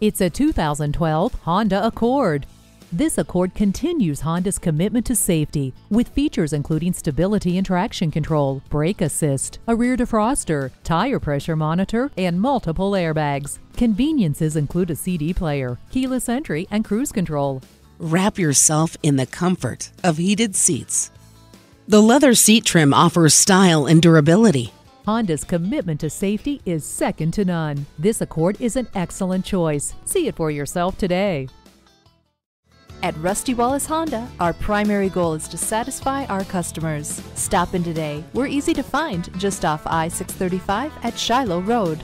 It's a 2012 Honda Accord. This Accord continues Honda's commitment to safety with features including stability and traction control, brake assist, a rear defroster, tire pressure monitor, and multiple airbags. Conveniences include a CD player, keyless entry, and cruise control. Wrap yourself in the comfort of heated seats. The leather seat trim offers style and durability. Honda's commitment to safety is second to none. This Accord is an excellent choice. See it for yourself today. At Rusty Wallis Honda, our primary goal is to satisfy our customers. Stop in today. We're easy to find just off I 635 at Shiloh Road.